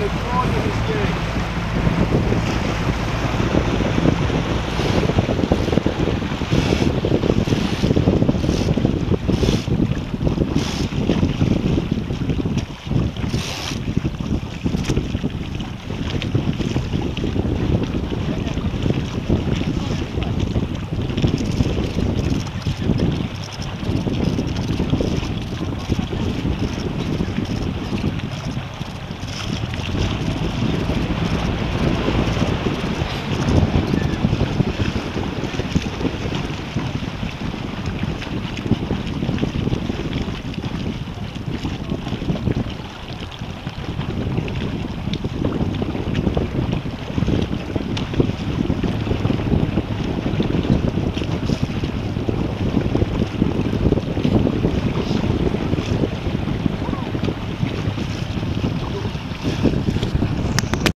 the corner of this game.